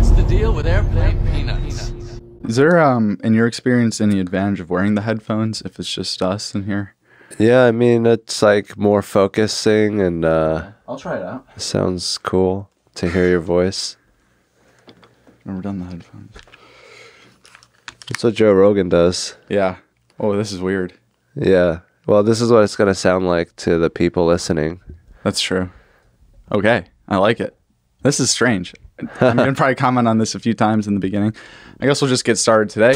What's the deal with airplane peanuts? Is there, um, in your experience, any advantage of wearing the headphones if it's just us in here? Yeah, I mean it's like more focusing and uh, I'll try it out. sounds cool to hear your voice. Never done the headphones. That's what Joe Rogan does. Yeah. Oh, this is weird. Yeah. Well, this is what it's gonna sound like to the people listening. That's true. Okay, I like it. This is strange. I'm gonna probably comment on this a few times in the beginning. I guess we'll just get started today.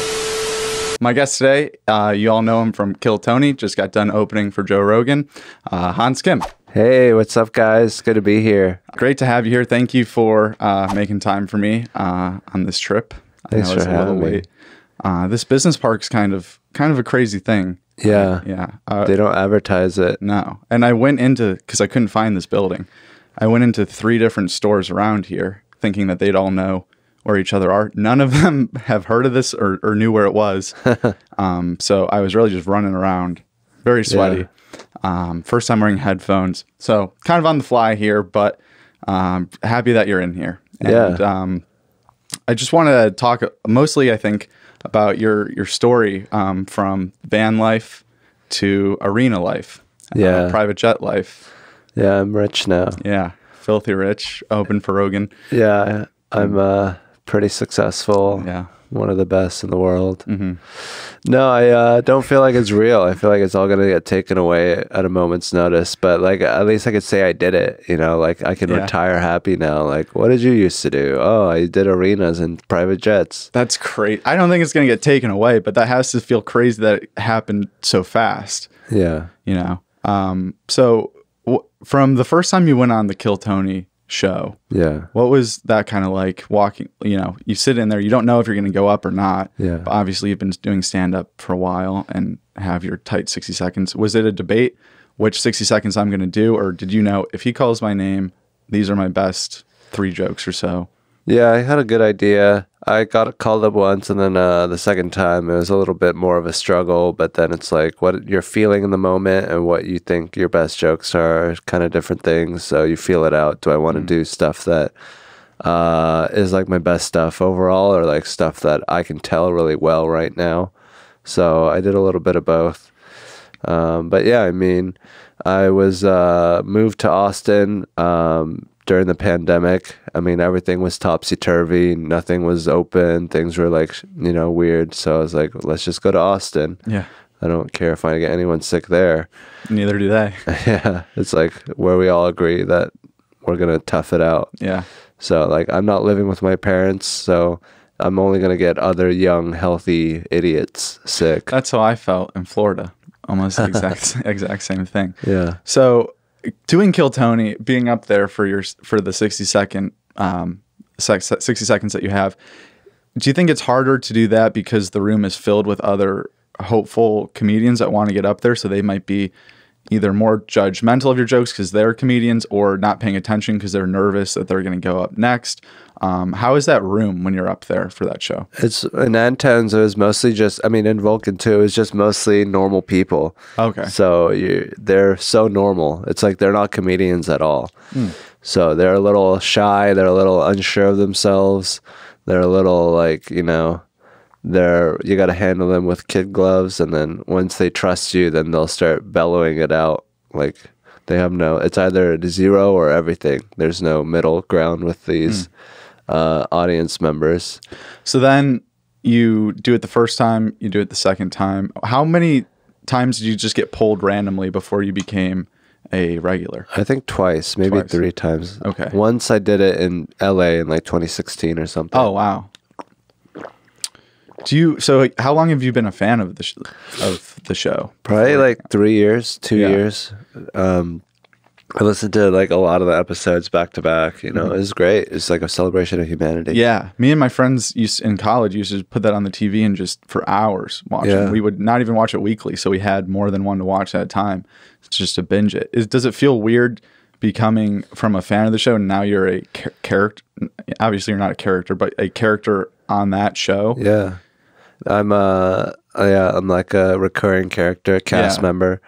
My guest today, uh, you all know him from Kill Tony. Just got done opening for Joe Rogan. Uh, Hans Kim. Hey, what's up, guys? Good to be here. Great to have you here. Thank you for uh, making time for me uh, on this trip. Thanks for it's a little having me. Uh, this business park's kind of kind of a crazy thing. Yeah. Yeah. Uh, They don't advertise it. No. And I went into, because I couldn't find this building, I went into three different stores around here thinking that they'd all know where each other are. None of them have heard of this or, or knew where it was. um, so I was really just running around, very sweaty. Um, first time wearing headphones. So kind of on the fly here, but um, happy that you're in here. And, Yeah. Um, I just want to talk mostly, I think, about your your story um, from van life to arena life, uh, Yeah. private jet life. Yeah, I'm rich now. Yeah, filthy rich, open for Rogan. Yeah, I'm uh, pretty successful. Yeah, One of the best in the world. No, I uh, don't feel like it's real. I feel like it's all gonna get taken away at a moment's notice. But like, at least I could say I did it. You know, like I can Yeah. retire happy now. Like, what did you used to do? Oh, I did arenas and private jets. that's great. I don't think it's gonna get taken away, but that has to feel crazy that it happened so fast. Yeah, You know. Um, so from the first time you went on the Kill Tony show, yeah, What was that kind of like walking? You know, you sit in there, you don't know if you're going to go up or not. Yeah. But obviously, you've been doing stand up for a while and have your tight 60 seconds. Was it a debate which 60 seconds I'm going to do? Or did you know if he calls my name, these are my best three jokes or so? Yeah. I had a good idea. I got called up once, and then uh, the second time it was a little bit more of a struggle. But then it's like what you're feeling in the moment and what you think your best jokes are, kind of different things. So you feel it out. Do I want to do stuff that uh, is like my best stuff overall, or like stuff that I can tell really well right now? So I did a little bit of both. Um, but yeah, I mean, I was uh, moved to Austin um, during the pandemic. I mean, everything was topsy turvy. Nothing was open. Things were like, you know, weird. So I was like, let's just go to Austin. Yeah. I don't care if I get anyone sick there. Neither do they. yeah, it's like where we all agree that we're gonna tough it out. Yeah. So like, I'm not living with my parents, so I'm only gonna get other young, healthy idiots sick. That's how I felt in Florida. Almost the exact, exact same thing. Yeah. So, doing Kill Tony, being up there for your for the sixty second, um, sixty seconds that you have, do you think it's harder to do that because the room is filled with other hopeful comedians that want to get up there, so they might be either more judgmental of your jokes because they're comedians, or not paying attention because they're nervous that they're going to go up next. Um, how is that room when you're up there for that show? It's in Antones. It was mostly just. I mean, in Vulcan too. It was just mostly normal people. Okay. So you, they're so normal. It's like they're not comedians at all. So they're a little shy. They're a little unsure of themselves. They're a little like you know. They're you got to handle them with kid gloves, and then once they trust you, then they'll start bellowing it out. Like they have no. It's either zero or everything. There's no middle ground with these uh, audience members. So then you do it the first time, you do it the second time. How many times did you just get pulled randomly before you became a regular? I think twice, maybe Twice. three times. Okay. Once I did it in LA in like 2016 or something. Oh wow. Do you so how long have you been a fan of the sh- of the show? Probably like three years, two Yeah. years. Um, I listened to like a lot of the episodes back to back. You know, it was great. It's like a celebration of humanity. Mm-hmm. Yeah, me and my friends used in college used to put that on the TV and just for hours watch it. We would not even watch it weekly, so we had more than one to watch at a time. It's just to binge it. Is, does it feel weird becoming from a fan of the show and now you're a char- character? Obviously, you're not a character, but a character on that show. Yeah. I'm uh yeah, I'm like a recurring character, cast Yeah. member.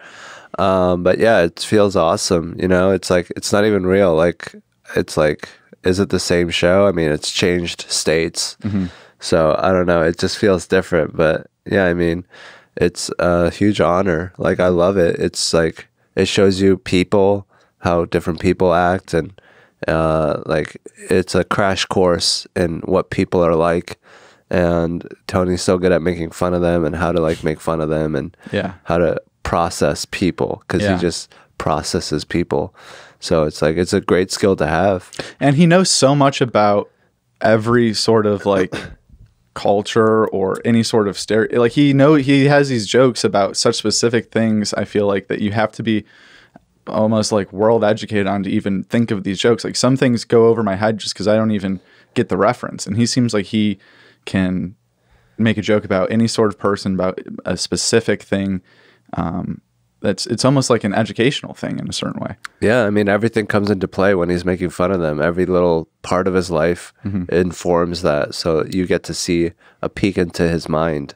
Um, but yeah, it feels awesome. You know, it's like it's not even real. Like it's like is it the same show? I mean, it's changed states. So I don't know. It just feels different. But yeah, I mean, it's a huge honor. Like, I love it. It's like, it shows you people, how different people act. And uh, like, it's a crash course in what people are like. And Tony's so good at making fun of them and how to like make fun of them and Yeah. how to process people because Yeah. he just processes people. So it's like it's a great skill to have. and he knows so much about every sort of like culture or any sort of stereo like he know he has these jokes about such specific things i feel like that you have to be almost like world educated on to even think of these jokes like some things go over my head just because i don't even get the reference and he seems like he can make a joke about any sort of person about a specific thing um, that's it's almost like an educational thing in a certain way Yeah, I mean everything comes into play when he's making fun of them. Every little part of his life informs that, so you get to see a peek into his mind,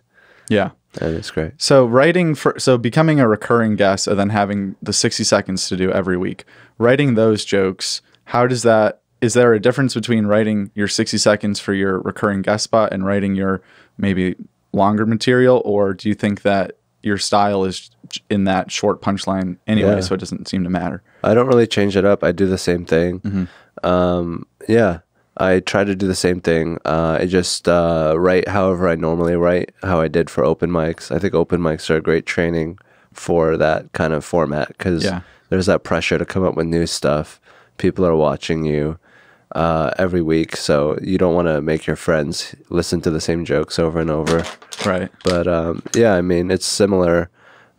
yeah that is great. So writing for so becoming a recurring guest and then having the 60 seconds to do every week. Writing those jokes, how does that is there a difference between writing your 60 seconds for your recurring guest spot and writing your maybe longer material or do you think that your style is in that short punchline anyway Yeah. so it doesn't seem to matter? I don't really change it up. I do the same thing. Um, yeah, I try to do the same thing. Uh, I just uh, write however I normally write, how I did for open mics. I think open mics are a great training for that kind of format because Yeah. there's that pressure to come up with new stuff. People are watching you uh, every week, so you don't want to make your friends listen to the same jokes over and over. Right. But um, yeah, I mean, it's similar.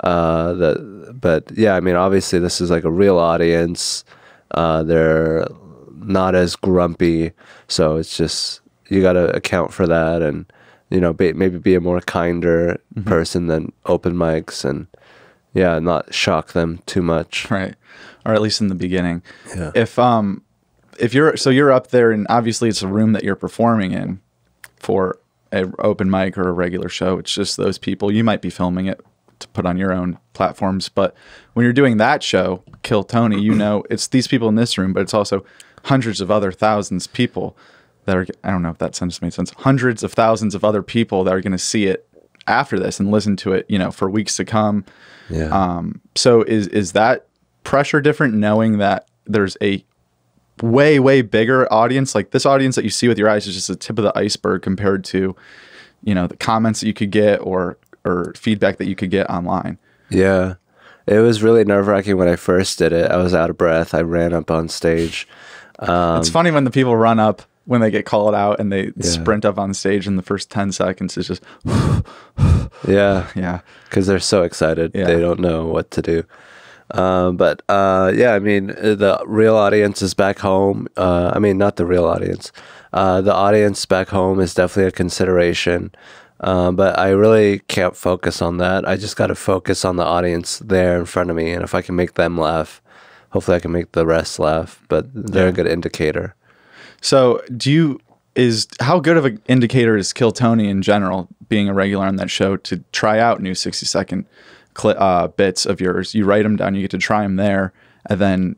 Uh, the but yeah, I mean, obviously this is like a real audience. Uh, they're not as grumpy, so it's just you got to account for that, and you know, be, maybe be a more kinder person than open mics, and yeah, not shock them too much. Right. Or at least in the beginning. Yeah. If um if you're so you're up there and obviously it's a room that you're performing in for a open mic or a regular show. It's just those people. You might be filming it to put on your own platforms, but when you're doing that show, Kill Tony, you know it's these people in this room, but it's also hundreds of other thousands of people that are I don't know if that sentence made sense. Hundreds of thousands of other people that are going to see it after this and listen to it, you know, for weeks to come. Yeah. Um, so is is that pressure different knowing that there's a way way bigger audience like this audience that you see with your eyes is just the tip of the iceberg compared to you know the comments that you could get or or feedback that you could get online Yeah. It was really nerve wracking when I first did it. I was out of breath. I ran up on stage. Um, it's funny when the people run up when they get called out and they sprint up on stage in the first 10 seconds it's just Yeah. yeah because they're so excited Yeah. they don't know what to do um, but uh, yeah i mean uh, the real audience is back home. Uh, i mean not the real audience. Uh, the audience back home is definitely a consideration. Um, but i really can't focus on that. I just got to focus on the audience there in front of me. And if i can make them laugh hopefully i can make the rest laugh. But they're Yeah. a good indicator. So, do you is how good of an indicator is Kill Tony in general, being a regular on that show, to try out new sixty second cli uh, bits of yours? You write them down, you get to try them there, and then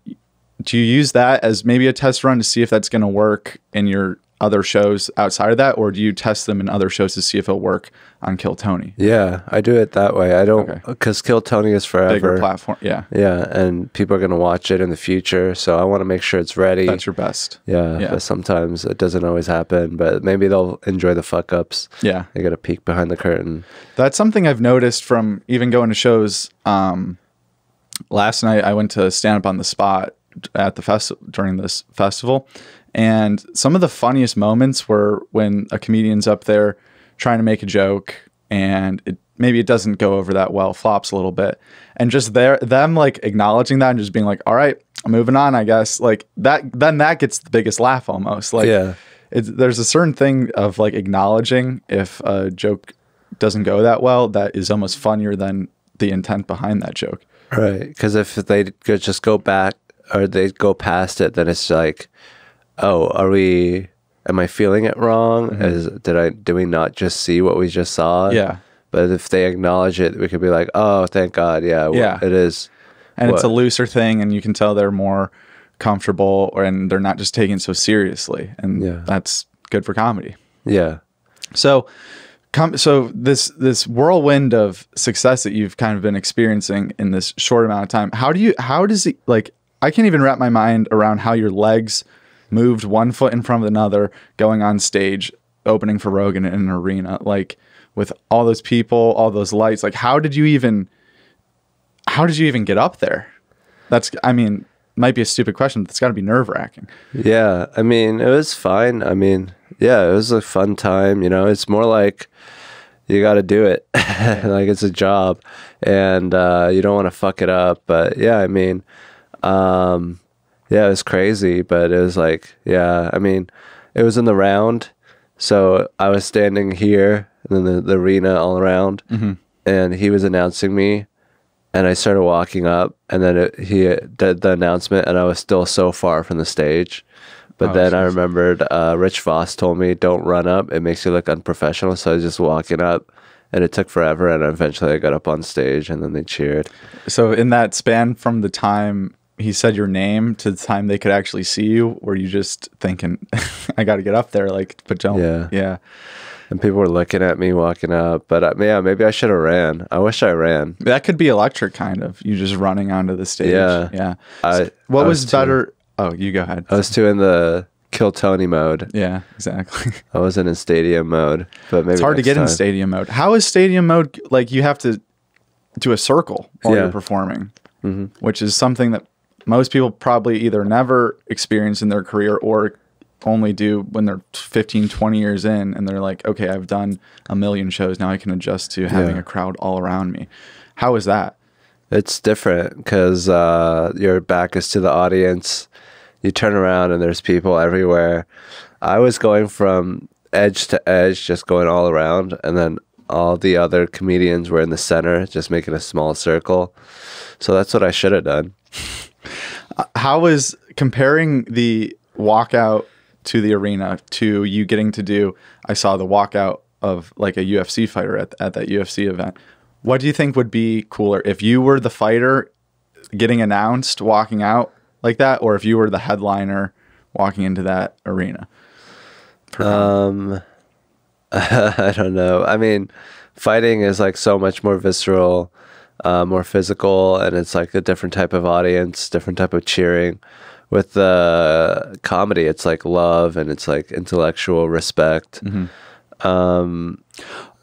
do you use that as maybe a test run to see if that's going to work in your other shows outside of that, or do you test them in other shows to see if it'll work on Kill Tony? yeah i do it that way i don't Okay. because kill tony is Bigger forever platform, yeah, Yeah, and people are going to watch it in the future, so I want to make sure it's ready. that's your best. yeah, yeah. but sometimes it doesn't always happen, but maybe they'll enjoy the fuck ups. Yeah, They get a peek behind the curtain. That's something I've noticed from even going to shows. Um, last night I went to stand up on the spot at the fest during this festival, and some of the funniest moments were when a comedian's up there trying to make a joke and it maybe it doesn't go over that well, flops a little bit, and just there them like acknowledging that and just being like, "All right, I'm moving on, I guess." Like that, then that gets the biggest laugh almost. Like Yeah. it's, there's a certain thing of like acknowledging if a joke doesn't go that well that is almost funnier than the intent behind that joke. Right. Because if they could just go back or they go past it, then it's like, oh, are we, am I feeling it wrong? Is, did I, do we not just see what we just saw? Mm-hmm. Yeah. But if they acknowledge it, we could be like, oh, thank God. Yeah. Yeah. It is. And it's a looser thing and you can tell they're more comfortable or and they're not just taking it so seriously and Yeah. that's good for comedy Yeah. so com- so this this whirlwind of success that you've kind of been experiencing in this short amount of time how do you how does it like i can't even wrap my mind around how your legs moved one foot in front of another going on stage opening for rogan in an arena like with all those people all those lights like how did you even how did you even get up there that's i mean might be a stupid question but it's got to be nerve-wracking Yeah, I mean, it was fine. I mean, yeah, it was a fun time. You know, it's more like you got to do it, like it's a job, and uh, you don't want to fuck it up. But yeah, I mean, um, yeah, it was crazy, but it was like, yeah, I mean, it was in the round, so I was standing here, and then the, the arena all around, and he was announcing me, and I started walking up, and then it, he did the announcement, and I was still so far from the stage. But Oh, then I remembered uh, Rich Voss told me, "Don't run up; it makes you look unprofessional." So I was just walking up, and it took forever, and eventually I got up on stage, and then they cheered. So in that span from the time he said your name to the time they could actually see you, were you just thinking, "I got to get up there"? Like, but don't. Yeah. Yeah. And people were looking at me walking up, but uh, yeah, maybe I should have ran. I wish I ran. That could be electric, kind of. You just running onto the stage. Yeah. Yeah. I What I was, too- better? Oh, you go ahead. I was too in the kill Tony mode. yeah, exactly. I wasn't in stadium mode, but maybe it's hard to get in stadium mode. How is stadium mode? Like you have to do a circle while Yeah. you're performing, which is something that most people probably either never experience in their career or only do when they're 15, 20 years in and they're like, okay, I've done a million shows. Now I can adjust to having Yeah. a crowd all around me. How is that? It's different because uh, your back is to the audience. You turn around and there's people everywhere. I was going from edge to edge, just going all around, and then all the other comedians were in the center, just making a small circle. So that's what I should have done. How is comparing the walkout to the arena to you getting to do? I saw the walkout of like a UFC fighter at, at that UFC event. What do you think would be cooler if you were the fighter getting announced walking out like that, or if you were the headliner walking into that arena? Um, I don't know. I mean, fighting is like so much more visceral, uh, more physical, and it's like a different type of audience, different type of cheering. With the comedy, it's like love and it's like intellectual respect.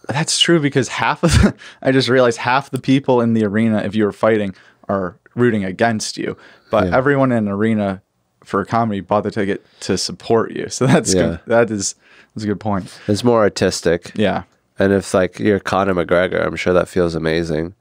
That's true because half of the, I just realized half the people in the arena, if you were fighting, are rooting against you. But Yeah. everyone in an arena for comedy bought the ticket to support you. So that's Yeah. good. That is that's a good point. It's more artistic. Yeah. And if like you're Conor McGregor, I'm sure that feels amazing.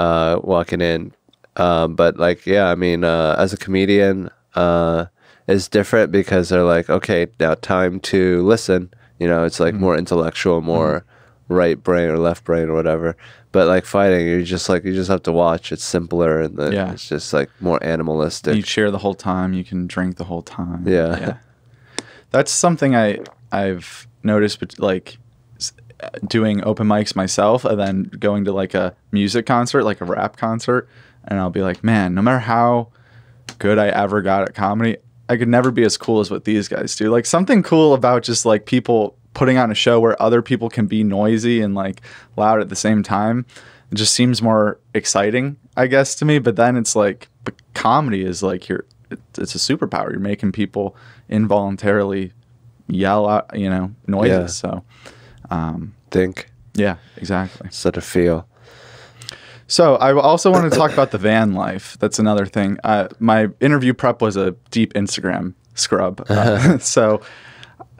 Uh, walking in, um, but like yeah, I mean, uh, as a comedian, uh, it's different because they're like, okay, now time to listen. You know, it's like more intellectual, more right brain or left brain or whatever. But like fighting, you're just like you just have to watch. It's simpler and then Yeah. it's just like more animalistic. You cheer the whole time. You can drink the whole time. Yeah. That's something I I've noticed, but like doing open mics myself, and then going to like a music concert, like a rap concert, and I'll be like, man, no matter how good I ever got at comedy, I could never be as cool as what these guys do. Like something cool about just like people putting on a show where other people can be noisy and like loud at the same time. It just seems more exciting, I guess, to me. But then it's like, but comedy is like you're, it's a superpower. You're making people involuntarily yell out, you know, noises. Yeah. So, Think yeah, exactly. instead of feel. So I also want to talk about the van life. That's another thing. Uh, my interview prep was a deep Instagram scrub. Uh, so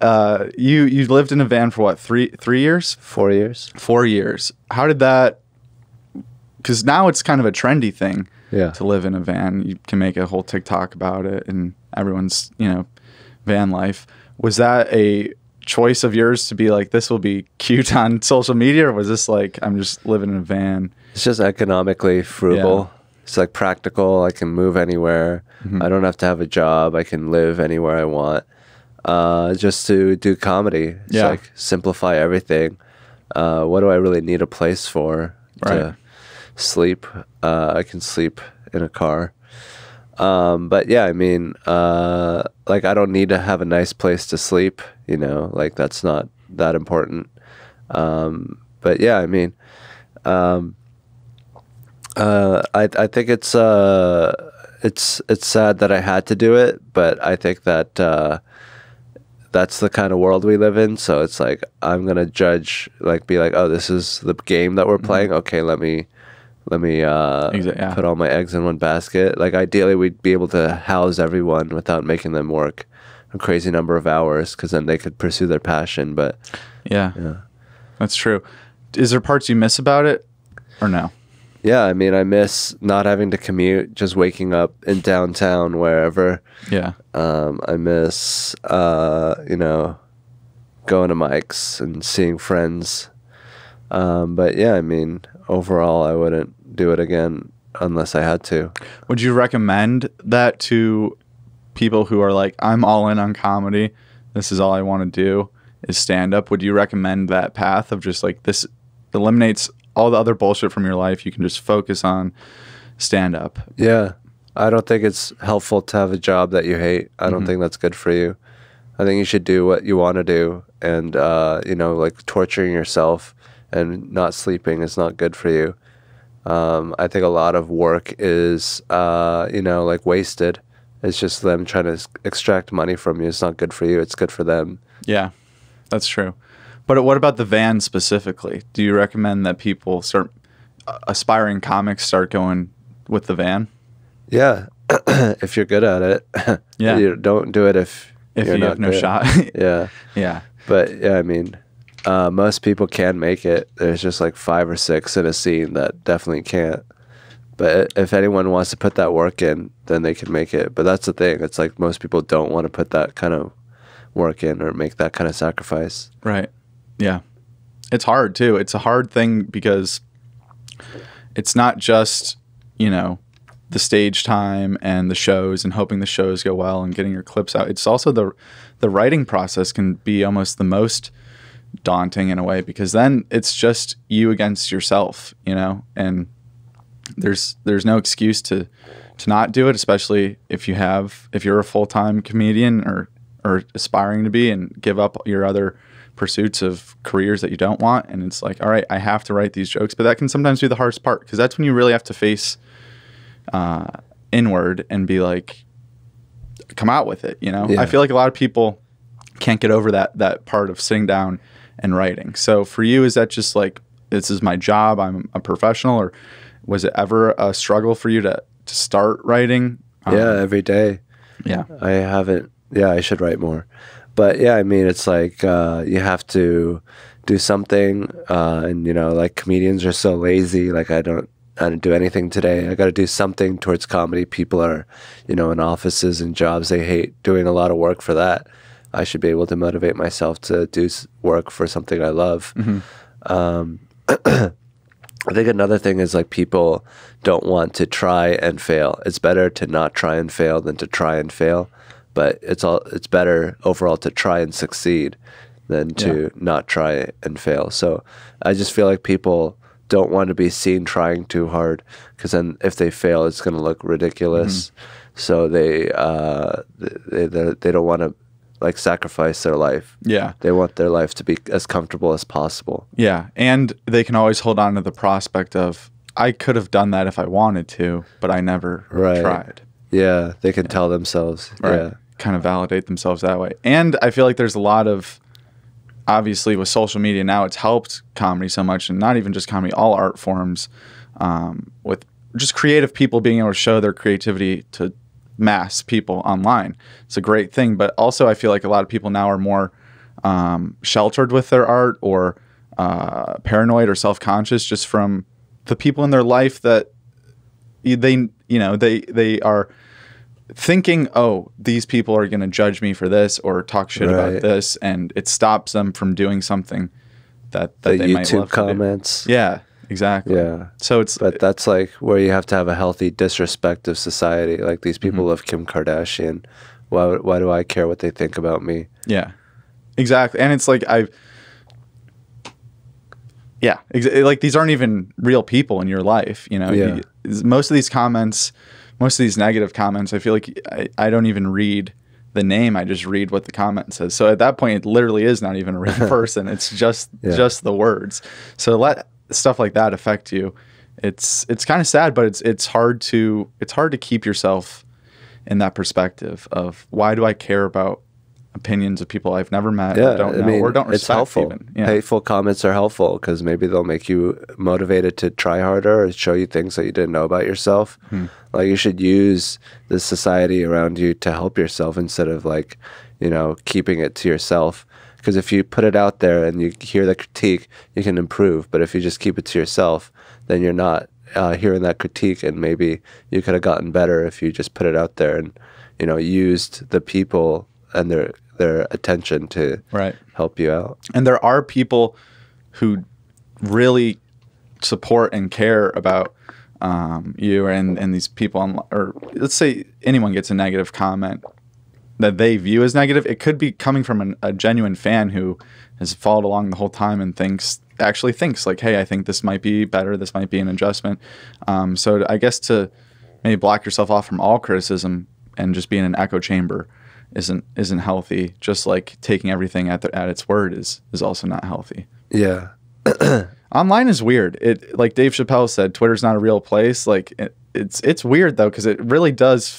uh, you you lived in a van for what three three years, Four years. four years. How did that? Because now it's kind of a trendy thing Yeah. to live in a van. You can make a whole TikTok about it, and everyone's you know van life. Was that a choice of yours to be like this will be cute on social media, or was this like I'm just living in a van? It's just economically frugal. Yeah. It's like practical. I can move anywhere. Mm-hmm. I don't have to have a job. I can live anywhere I want. Uh, just to do comedy. It's Yeah. like simplify everything. Uh, what do I really need a place for Right. to sleep? Uh, I can sleep in a car. Um, but yeah, I mean, uh, like I don't need to have a nice place to sleep. You know, like that's not that important. Um, but yeah, I mean, um, uh, I I think it's uh, it's it's sad that I had to do it, but I think that uh, that's the kind of world we live in. So it's like I'm gonna judge, like be like, oh, this is the game that we're playing. Okay, let me let me uh, yeah. put all my eggs in one basket. Like ideally, we'd be able to house everyone without making them work a crazy number of hours, because then they could pursue their passion. But Yeah, yeah. that's true. Is there parts you miss about it, or no? Yeah, I mean, I miss not having to commute, just waking up in downtown, wherever. Yeah, Um, I miss, uh, you know, going to mics and seeing friends. Um, but yeah, I mean, overall, I wouldn't do it again unless I had to. Would you recommend that to people who are like, I'm all in on comedy. This is all I want to do is stand up. Would you recommend that path of just like this eliminates all the other bullshit from your life? You can just focus on stand up. Yeah. I don't think it's helpful to have a job that you hate. I don't think that's good for you. I think you should do what you want to do. And, uh, you know, like torturing yourself and not sleeping is not good for you. Um, I think a lot of work is, uh, you know, like wasted. It's just them trying to extract money from you. It's not good for you. It's good for them. Yeah, that's true. But what about the van specifically? Do you recommend that people start uh, aspiring comics start going with the van? Yeah. if you're good at it. Yeah. You don't do it if, If you're you not have no good. shot. Yeah. yeah. But yeah, I mean, uh, most people can make it. There's just like five or six in a scene that definitely can't. But if anyone wants to put that work in, then they can make it. But that's the thing. It's like most people don't want to put that kind of work in or make that kind of sacrifice. Right. Yeah. It's hard too. It's a hard thing because it's not just, you know, the stage time and the shows and hoping the shows go well and getting your clips out. It's also the the writing process can be almost the most daunting in a way because then it's just you against yourself, you know, and there's there's no excuse to to not do it, especially if you have if you're a full time comedian or or aspiring to be and give up your other pursuits of careers that you don't want. And it's like, all right, I have to write these jokes, but that can sometimes be the hardest part because that's when you really have to face uh, inward and be like, come out with it. You know, Yeah. I feel like a lot of people can't get over that that part of sitting down and writing. So for you, is that just like this is my job? I'm a professional, or was it ever a struggle for you to to start writing? Um, yeah, every day. yeah, I haven't. Yeah, I should write more. But yeah, I mean, it's like uh, you have to do something, uh, and you know, like comedians are so lazy. Like I don't, I don't do anything today. I got to do something towards comedy. People are, you know, in offices and jobs they hate, doing a lot of work for that. I should be able to motivate myself to do work for something I love. Um, I think another thing is like people don't want to try and fail. It's better to not try and fail than to try and fail, but it's all it's better overall to try and succeed than to not try and fail. So I just feel like people don't want to be seen trying too hard because then if they fail, it's going to look ridiculous. So they uh, they they, they don't want to like sacrifice their life. yeah. They want their life to be as comfortable as possible. Yeah, and they can always hold on to the prospect of I could have done that if I wanted to, but I never Right. tried. Yeah, they can tell themselves. Right. Yeah. Kind of validate themselves that way. And I feel like there's a lot of obviously with social media now it's helped comedy so much and not even just comedy, all art forms um, with just creative people being able to show their creativity to mass people online. It's a great thing, but also I feel like a lot of people now are more um, sheltered with their art or uh, paranoid or self-conscious just from the people in their life that they you know they they are thinking oh these people are going to judge me for this or talk shit about this and it stops them from doing something that, that The they might YouTube love to do. comments. yeah exactly Yeah. so it's But that's like where you have to have a healthy disrespect of society. Like these people Mm-hmm. love Kim Kardashian. Why, why do I care what they think about me? Yeah, exactly. And it's like I, yeah, like these aren't even real people in your life. You know, Yeah. Most of these comments most of these negative comments, I feel like I, I don't even read the name. I just read what the comment says. So at that point, it literally is not even a real person. It's just Yeah. just the words. So let stuff like that affect you. It's it's kind of sad, but it's it's hard to it's hard to keep yourself in that perspective of why do I care about opinions of people I've never met Yeah, or don't I know mean, or don't it's respect helpful. even. Yeah. Hateful comments are helpful because maybe they'll make you motivated to try harder or show you things that you didn't know about yourself. Hmm. Like you should use the society around you to help yourself instead of like, you know, keeping it to yourself. Because if you put it out there and you hear the critique, you can improve. But if you just keep it to yourself, then you're not uh, hearing that critique, and maybe you could have gotten better if you just put it out there and, you know, used the people and their their attention to Right. help you out. And there are people who really support and care about um, you and, and these people on, or let's say anyone gets a negative comment that they view as negative. It could be coming from an, a genuine fan who has followed along the whole time and thinks actually thinks like, hey, I think this might be better. This might be an adjustment. Um, so I guess to maybe block yourself off from all criticism and just be in an echo chamber isn't isn't healthy. Just like taking everything at the, at its word is is also not healthy. Yeah. Online is weird. It like Dave Chappelle said, Twitter's not a real place. Like it, it's it's weird though because it really does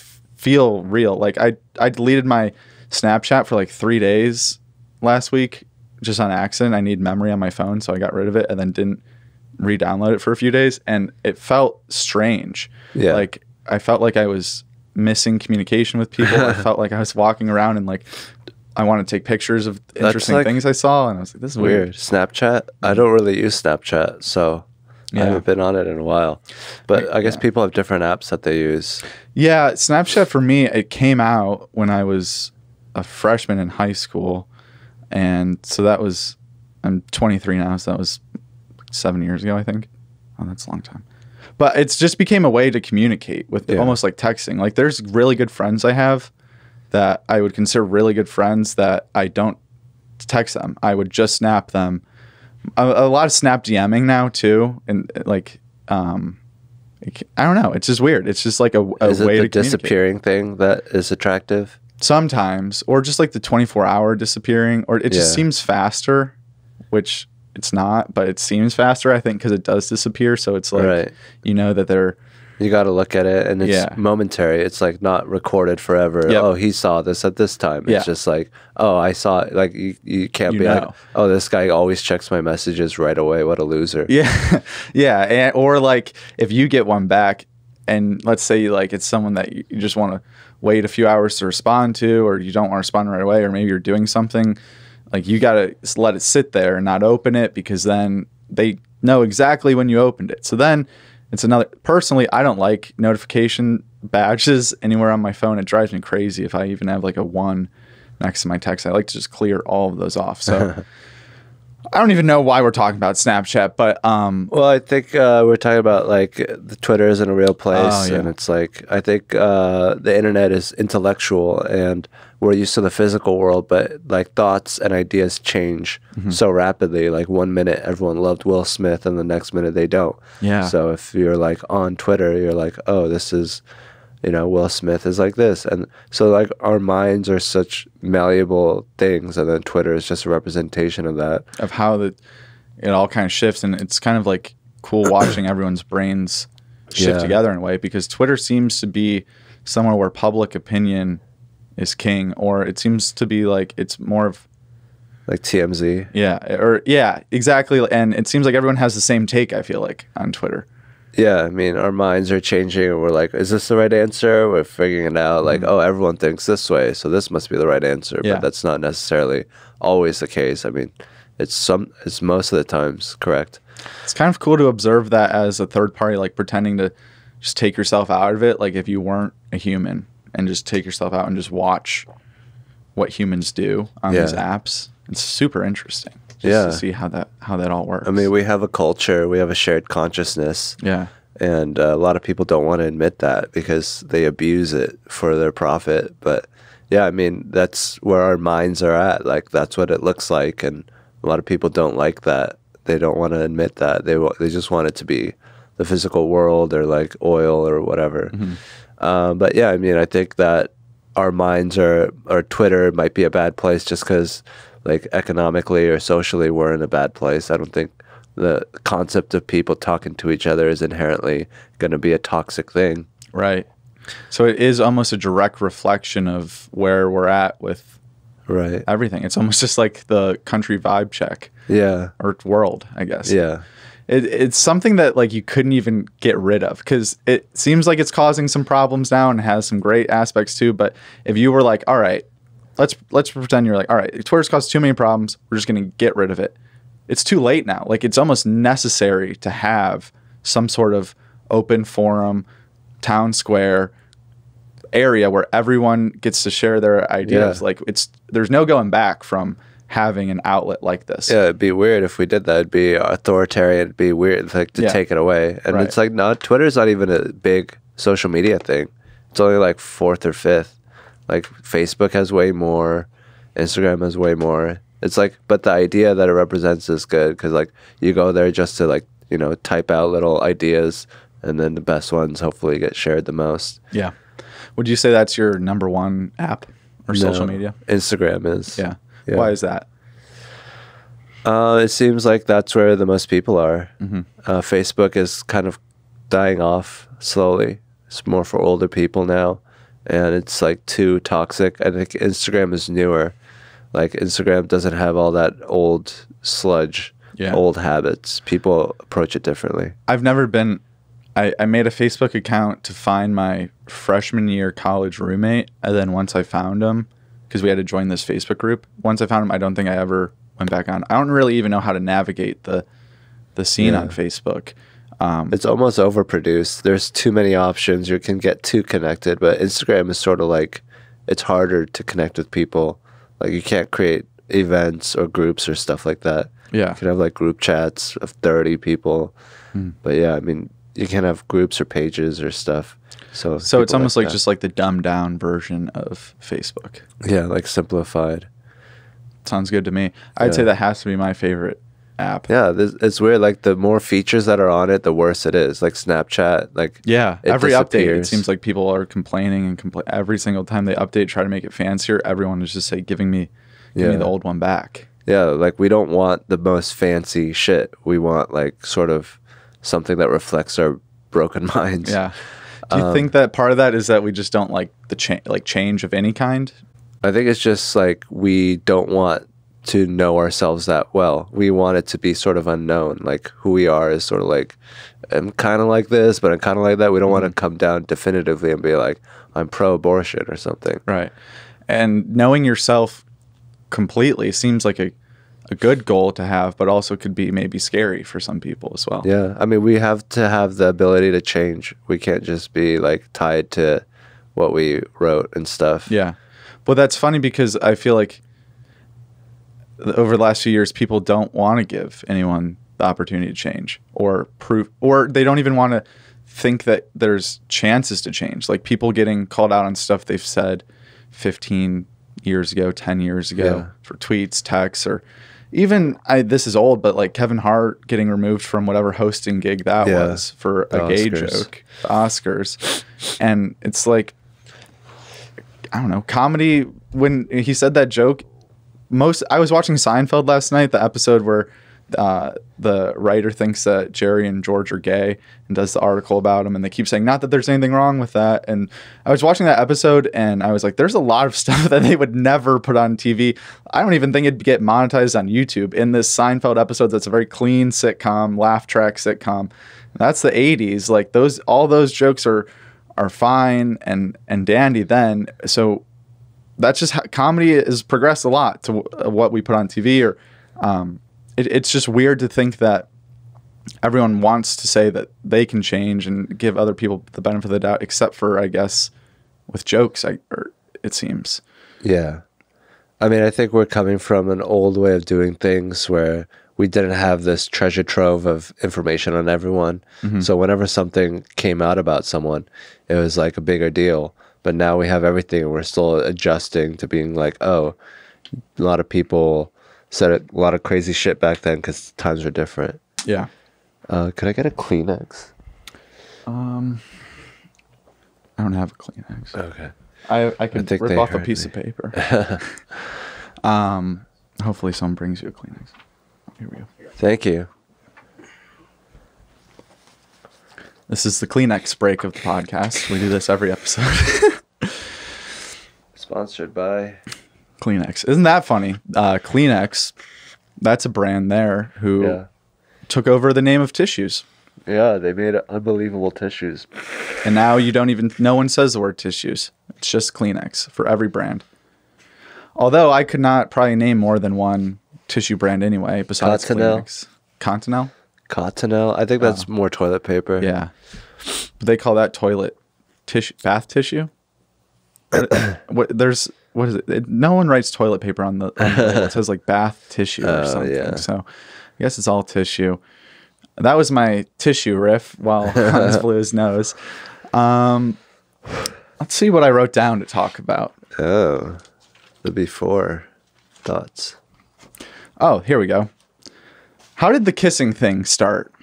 feel real. Like I I deleted my Snapchat for like three days last week just on accident. I need memory on my phone, so I got rid of it and then didn't re-download it for a few days, and it felt strange. Yeah. like I felt like I was missing communication with people. I felt like I was walking around and like. I want to take pictures of interesting like- things I saw, and I was like, "This is weird." Weird. Snapchat? I don't really use Snapchat, so Yeah. I haven't been on it in a while. But I guess Yeah. people have different apps that they use. Yeah, Snapchat for me, it came out when I was a freshman in high school. And so that was, I'm 23 now, so that was seven years ago, I think. Oh, that's a long time. But it's just became a way to communicate with Yeah. almost like texting. Like there's really good friends I have that I would consider really good friends that I don't text them. I would just snap them. A, a lot of snap DMing now too. And like, um, I don't know. It's just weird. It's just like a, a Is it way the to disappearing thing that is attractive? Sometimes, or just like the 24 hour disappearing, or it just Yeah. seems faster, which it's not, but it seems faster, I think, because it does disappear. So it's like, Right. you know, that they're, You got to look at it, and it's Yeah. momentary. It's like not recorded forever. Yep. Oh, he saw this at this time. Yeah. It's just like, oh, I saw it. Like you, you can't You be like, oh, this guy always checks my messages right away. What a loser. yeah, yeah. And, or like if you get one back, and let's say like it's someone that you you just want to wait a few hours to respond to, or you don't want to respond right away, or maybe you're doing something, like you got to let it sit there and not open it because then they know exactly when you opened it. So then it's another. Personally, I don't like notification badges anywhere on my phone. It drives me crazy if I even have like a one next to my text. I like to just clear all of those off. So. I don't even know why we're talking about Snapchat, but um, Well, I think uh, we're talking about like the Twitter isn't a real place, Oh, yeah. and it's like I think uh, the internet is intellectual, and we're used to the physical world, but like thoughts and ideas change Mm-hmm. so rapidly. Like one minute everyone loved Will Smith, and the next minute they don't. Yeah. So if you're like on Twitter, you're like, oh, this is, you know, Will Smith is like this, and so like our minds are such malleable things, and then Twitter is just a representation of that. of how the it all kind of shifts, and it's kind of like cool watching everyone's brains shift Yeah. together in a way because Twitter seems to be somewhere where public opinion is king, or it seems to be like it's more of Like TMZ. yeah, or yeah, exactly, and it seems like everyone has the same take. I feel like on Twitter. Yeah, I mean, our minds are changing, and we're like, "Is this the right answer?" We're figuring it out. Like, oh, everyone thinks this way, so this must be the right answer. Mm-hmm. Yeah. But that's not necessarily always the case. I mean, it's some, it's most of the times correct. It's kind of cool to observe that as a third party, like pretending to just take yourself out of it, like if you weren't a human, and just take yourself out and just watch what humans do on these apps. It's super interesting. Just Yeah. to see how that how that all works. I mean, we have a culture, we have a shared consciousness, yeah, and uh, a lot of people don't want to admit that because they abuse it for their profit. But yeah, I mean, that's where our minds are at. Like, that's what it looks like, and a lot of people don't like that. They don't want to admit that. They they just want it to be the physical world or like oil or whatever. Um, but yeah, I mean, I think that our minds are, or Twitter might be a bad place just because, like, economically or socially, we're in a bad place. I don't think the concept of people talking to each other is inherently going to be a toxic thing. Right. So it is almost a direct reflection of where we're at with Right. everything. It's almost just like the country vibe check Yeah. or world, I guess. Yeah. It, it's something that like you couldn't even get rid of because it seems like it's causing some problems now and has some great aspects too. But if you were like, all right, let's let's pretend you're like, all right, Twitter's caused too many problems. We're just gonna get rid of it. It's too late now. Like it's almost necessary to have some sort of open forum, town square area where everyone gets to share their ideas. Yeah. Like it's there's no going back from having an outlet like this. Yeah, it'd be weird if we did that. It'd be authoritarian. It'd be weird like to Yeah. take it away. And Right. it's like no, Twitter's not even a big social media thing. It's only like fourth or fifth. Like Facebook has way more, Instagram has way more. It's like, but the idea that it represents is good because like you go there just to like you know type out little ideas, and then the best ones hopefully get shared the most. Yeah. Would you say that's your number one app or social media? Instagram is. Yeah. Yeah. Why is that? Uh, it seems like that's where the most people are. Mm-hmm. Uh, Facebook is kind of dying off slowly. It's more for older people now, and it's like too toxic. I think Instagram is newer. Like Instagram doesn't have all that old sludge, Yeah. old habits. People approach it differently. I've never been. I, I made a Facebook account to find my freshman year college roommate, and then once I found him, because we had to join this Facebook group. Once I found him, I don't think I ever went back on. I don't really even know how to navigate the the scene Yeah. on Facebook. It's almost overproduced. There's too many options. You can get too connected, but Instagram is sort of like it's harder to connect with people. Like you can't create events or groups or stuff like that. Yeah. You can have like group chats of 30 people. Hmm. But yeah, I mean, you can have groups or pages or stuff. So So it's almost like that. just like the dumbed down version of Facebook. yeah, like simplified. Sounds good to me. I'd say that has to be my favorite app. Yeah, this, it's weird. Like the more features that are on it, the worse it is. Like Snapchat, like Yeah, every update, it seems like people are complaining and complain every single time they update, try to make it fancier. Everyone is just say, giving me, give me Yeah. the old one back. Yeah, like we don't want the most fancy shit. We want like sort of something that reflects our broken minds. Yeah. Do you Um, think that part of that is that we just don't like the change, like change of any kind? I think it's just like we don't want to know ourselves that well. We want it to be sort of unknown. Like who we are is sort of like I'm kind of like this, but I'm kind of like that. We don't want to come down definitively and be like I'm pro-abortion or something. Right. And knowing yourself completely seems like a, a good goal to have, but also could be maybe scary for some people as well. Yeah, I mean we have to have the ability to change. We can't just be like tied to what we wrote and stuff. Yeah. Well, that's funny because I feel like over the last few years, people don't want to give anyone the opportunity to change or prove, or they don't even want to think that there's chances to change. Like people getting called out on stuff they've said 15 years ago, 10 years ago Yeah. for tweets, texts, or even I, this is old, but like Kevin Hart getting removed from whatever hosting gig that Yeah. was for a The gay Oscars. joke, the Oscars. And it's like, I don't know, comedy. When he said that joke, most I was watching Seinfeld last night, the episode where uh, the writer thinks that Jerry and George are gay and does the article about them. and they keep saying not that there's anything wrong with that. And I was watching that episode, and I was like, there's a lot of stuff that they would never put on TV. I don't even think it'd get monetized on YouTube. In this Seinfeld episode, that's a very clean sitcom, laugh track sitcom. That's the '80s. Like those, all those jokes are are fine and and dandy then. So that's just how comedy has progressed a lot to what we put on TV. Or um, it, it's just weird to think that everyone wants to say that they can change and give other people the benefit of the doubt, except for I guess with jokes. I or it seems. Yeah. I mean, I think we're coming from an old way of doing things where we didn't have this treasure trove of information on everyone. Mm-hmm. So whenever something came out about someone, it was like a bigger deal. But now we have everything and we're still adjusting to being like, oh, a lot of people said a lot of crazy shit back then because times were different. Yeah. Uh, could I get a Kleenex? Um, I don't have a Kleenex. Okay. I I can think rip off a piece me. of paper. um, hopefully someone brings you a Kleenex. Here we go. Thank you. This is the Kleenex break of the podcast. We do this every episode. Sponsored by. Kleenex. Isn't that funny? Uh, Kleenex, that's a brand there who Yeah. took over the name of tissues. Yeah, they made unbelievable tissues. And now you don't even, no one says the word tissues. It's just Kleenex for every brand. Although I could not probably name more than one tissue brand anyway, besides Cottonelle. Kleenex. Continental? Cottonelle. I think that's more toilet paper. Oh. Yeah. But they call that toilet tissue, bath tissue. what, there's, what is it? it? No one writes toilet paper on the, on the. It says like bath tissue or Oh, something. yeah. So I guess it's all tissue. That was my tissue riff while Hans blew his nose. Um, let's see what I wrote down to talk about. Oh, the before thoughts. Oh, here we go. How did the kissing thing start?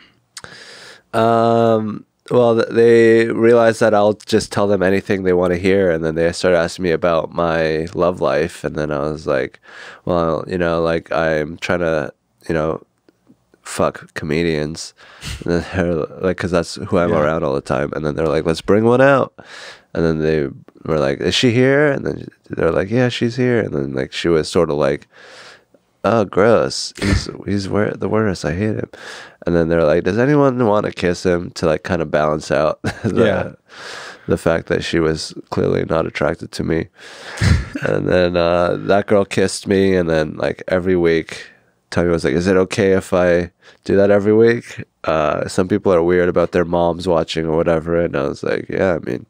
Um. Well, they realized that I'll just tell them anything they want to hear, and then they started asking me about my love life, and then I was like, "Well, you know, like I'm trying to, you know, fuck comedians," and they're like, "Cause that's who I'm Yeah. around all the time," and then they're like, "Let's bring one out," and then they were like, "Is she here?" And then they're like, "Yeah, she's here," and then like she was sort of like oh gross. He's he's the worst. I hate him. And then they're like does anyone want to kiss him to like kind of balance out the, Yeah. the fact that she was clearly not attracted to me? And then uh, that girl kissed me and then like every week Tony was like is it okay if i do that every week? Uh, some people are weird about their moms watching or whatever and i was like yeah i mean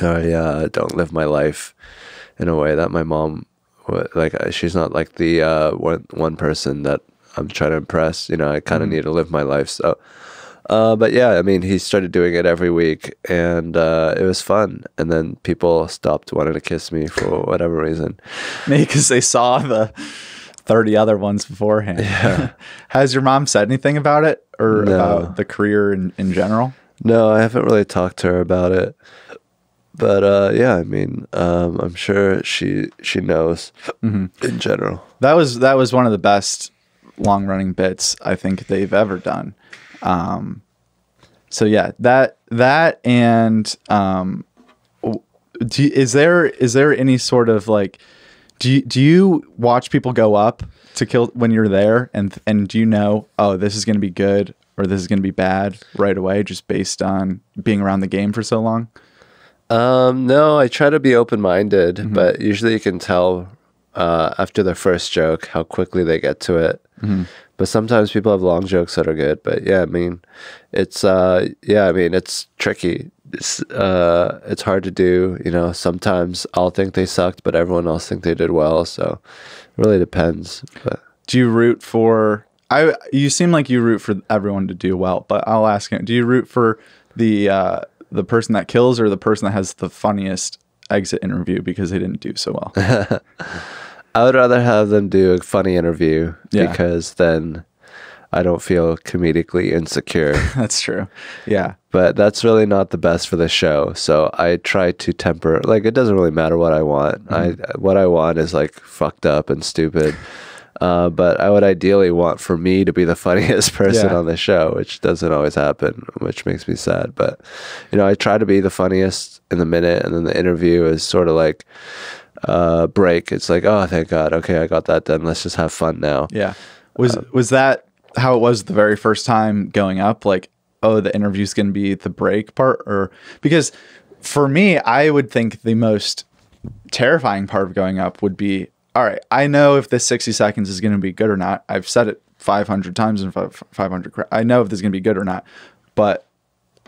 I uh, don't live my life in a way that my mom like. uh, She's not like the uh, one one person that I'm trying to impress. You know, I kind of need to live my life. So, uh, but yeah, I mean, he started doing it every week, and uh, it was fun. And then people stopped wanting to kiss me for whatever reason. Maybe because they saw the 30 other ones beforehand. Yeah. Has your mom said anything about it or No. about the career in, in general? No, I haven't really talked to her about it. But uh, yeah, I mean, um, I'm sure she she knows in general. That was that was one of the best long running bits I think they've ever done. Um, so yeah, that that and um, do is there is there any sort of like do you, do you watch people go up to kill when you're there and and do you know oh this is going to be good or this is going to be bad right away just based on being around the game for so long? Um, no, I try to be open minded, but usually you can tell uh, after the first joke how quickly they get to it. But sometimes people have long jokes that are good. But yeah, I mean, it's uh, yeah, I mean, it's tricky. It's uh, it's hard to do. You know, sometimes I'll think they sucked, but everyone else think they did well. So it really depends. But do you root for I you seem like you root for everyone to do well, but I'll ask him, do you root for the uh the person that kills or the person that has the funniest exit interview because they didn't do so well? I would rather have them do a funny interview Yeah. because then I don't feel comedically insecure. That's true. Yeah. but that's really not the best for the show. So I try to temper. Like it doesn't really matter what I want. Mm-hmm. I what I want is like fucked up and stupid. Uh, but I would ideally want for me to be the funniest person Yeah. on the show, which doesn't always happen, which makes me sad. But you know, I try to be the funniest in the minute, and then the interview is sort of like uh, break. It's like, oh, thank God, okay, I got that done. Let's just have fun now. Yeah. Was was that how it was the very first time going up? Like, oh, the interview's going to be the break part, or because for me, I would think the most terrifying part of going up would be, all right, I know if this sixty seconds is going to be good or not. I've said it five hundred times in five hundred. I know if this is going to be good or not, but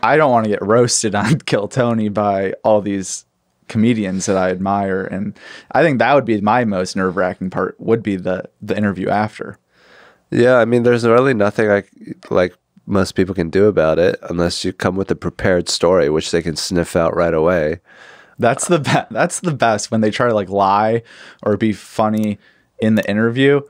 I don't want to get roasted on Kill Tony by all these comedians that I admire, and I think that would be my most nerve wracking part. Would be the the interview after. Yeah, I mean, there's really nothing I like most people can do about it unless you come with a prepared story, which they can sniff out right away. That's the be- that's the best when they try to like lie or be funny in the interview,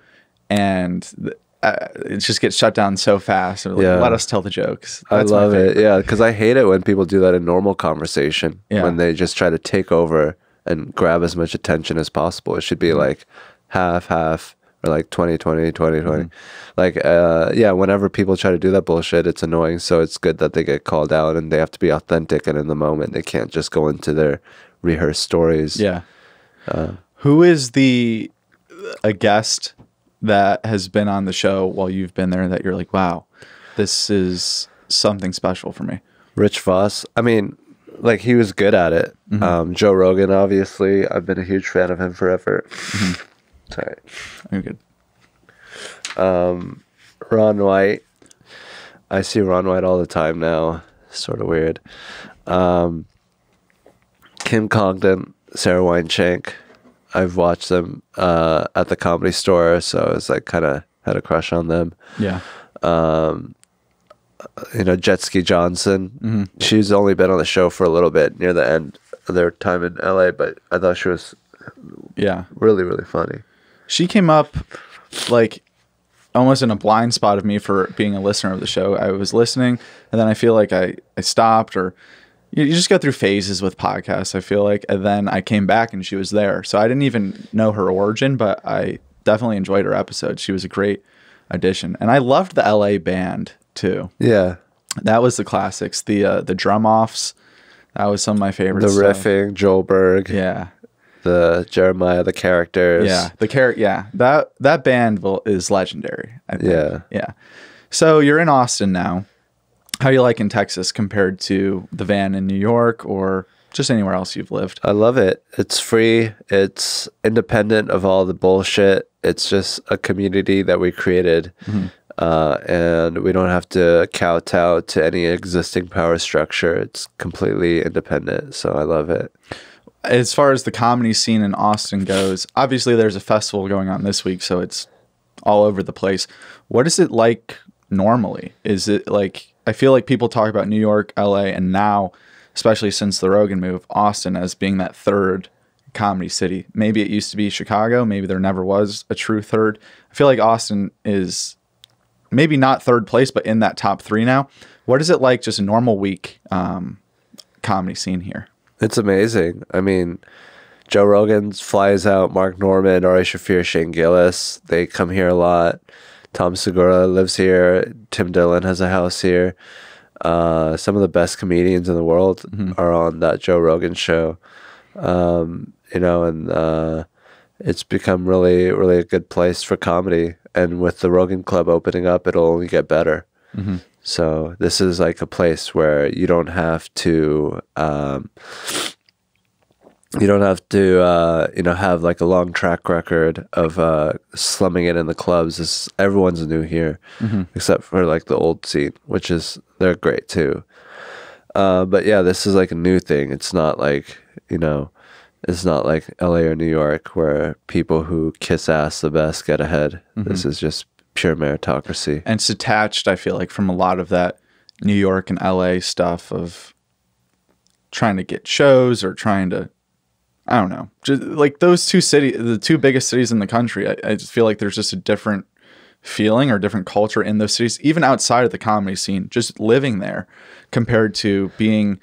and th- uh, it just gets shut down so fast. Like, Yeah. Let us tell the jokes. I That's my love it. Yeah, because I hate it when people do that in normal conversation. Yeah. When they just try to take over and grab as much attention as possible. It should Mm-hmm. be like half, half, or like 20, 20, 20, 20. Mm-hmm. Like, uh, yeah, whenever people try to do that bullshit, it's annoying. So it's good that they get called out and they have to be authentic and in the moment. They can't just go into their rehearsed stories. Yeah. Uh, Who is the a guest that has been on the show while you've been there that you're like, wow, this is something special for me? Rich Voss. I mean, like he was good at it. Mm-hmm. Um, Joe Rogan, obviously, I've been a huge fan of him forever. Mm-hmm. Sorry. You're good. Ron White. I see Ron White all the time now. Sort of weird. Um, Kim Congdon, Sara Weinshenk. I've watched them uh, at the comedy store, so I was like kind of had a crush on them. Yeah. You know, Jet Ski Johnson. Mm-hmm. She's only been on the show for a little bit near the end of their time in LA, but I thought she was Yeah. really, really funny. She came up like almost in a blind spot of me for being a listener of the show. I was listening and then I feel like I, I stopped or you, you just go through phases with podcasts, I feel like. And then I came back and she was there. So I didn't even know her origin, but I definitely enjoyed her episode. She was a great addition. And I loved the LA band too. Yeah. That was the classics. The uh, the drum offs. That was some of my favorites. The riffing, Joel Berg, Yeah. The Jeremiah, the characters. Yeah, the character. Yeah, that that band will, is legendary. I think. Yeah. yeah. So you're in Austin now. How do you like in Texas compared to the van in New York or just anywhere else you've lived? I love it. It's free. It's independent of all the bullshit. It's just a community that we created. Uh, and we don't have to kowtow to any existing power structure. It's completely independent. So I love it. As far as the comedy scene in Austin goes, obviously there's a festival going on this week, so it's all over the place. What is it like normally? Is it like I feel like people talk about New York, LA, and now, especially since the Rogan move, Austin as being that third comedy city. Maybe it used to be Chicago. Maybe there never was a true third. I feel like Austin is maybe not third place, but in that top three now. What is it like just a normal week um, comedy scene here? It's amazing. I mean, Joe Rogan flies out, Mark Normand, Ari Shaffir, Shane Gillis. They come here a lot. Tom Segura lives here. Tim Dillon has a house here. Uh, some of the best comedians in the world are on that Joe Rogan show. Um, you know, and uh, it's become really, really a good place for comedy. And with the Rogan Club opening up, it'll only get better. So this is like a place where you don't have to um, you don't have to uh, you know have like a long track record of uh, slumming it in the clubs. This, everyone's new here, except for like the old scene, which is they're great too. Uh, but yeah, this is like a new thing. It's not like you know, it's not like L.A. or New York where people who kiss ass the best get ahead. This is just pure meritocracy. and it's detached i feel like from a lot of that new york and la stuff of trying to get shows or trying to i don't know just like those two cities the two biggest cities in the country I, I just feel like there's just a different feeling or different culture in those cities even outside of the comedy scene just living there compared to being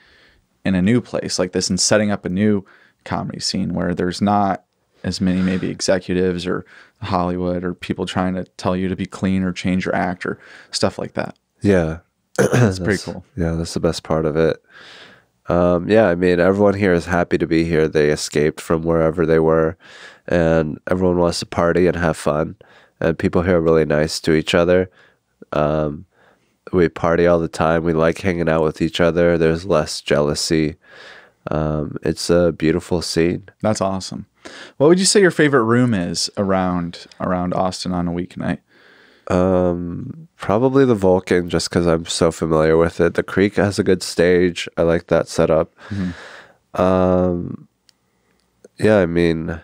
in a new place like this and setting up a new comedy scene where there's not as many maybe executives or Hollywood or people trying to tell you to be clean or change your act or stuff like that. Yeah. It's pretty cool. Yeah, that's the best part of it. Um, yeah, I mean, everyone here is happy to be here. They escaped from wherever they were, and everyone wants to party and have fun. And people here are really nice to each other. Um, we party all the time. We like hanging out with each other. There's less jealousy. Um, it's a beautiful scene. That's awesome. What would you say your favorite room is around around Austin on a weeknight? Um, probably the Vulcan, just because I'm so familiar with it. The Creek has a good stage. I like that setup. Um, yeah, I mean,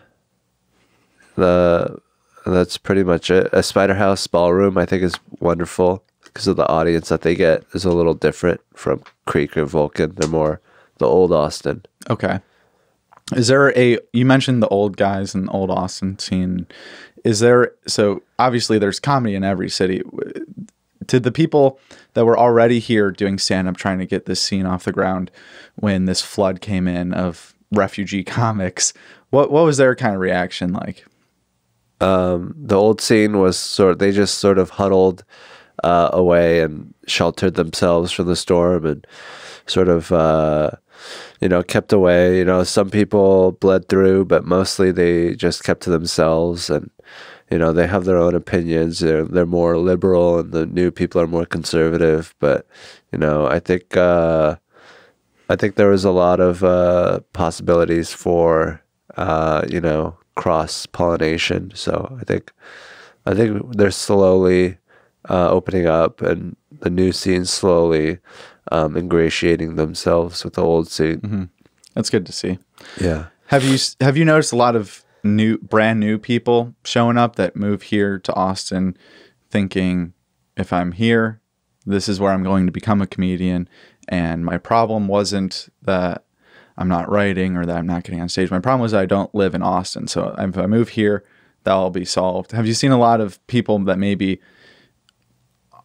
the that's pretty much it. A Spider House ballroom, I think, is wonderful because of the audience that they get is a little different from Creek or Vulcan. They're more the old Austin. Okay. Is there a you mentioned the old guys and old Austin scene. is there so obviously there's comedy in every city to the people that were already here doing stand up trying to get this scene off the ground when this flood came in of refugee comics what what was their kind of reaction like um, the old scene was sort they just sort of huddled uh, away and sheltered themselves from the storm and sort of uh, you know kept away. You know some people bled through but mostly they just kept to themselves and you know they have their own opinions. They're, they're more liberal and the new people are more conservative. But you know i think uh, i think there was a lot of uh, possibilities for uh, you know cross pollination so i think i think they're slowly uh, opening up and the new scenes slowly um, ingratiating themselves with the old scene that's good to see yeah Have you have you noticed a lot of new brand new people showing up that move here to Austin thinking if I'm here, this is where I'm going to become a comedian and my problem wasn't that I'm not writing or that I'm not getting on stage. My problem was I don't live in Austin. So if I move here, that'll be solved. Have you seen a lot of people that maybe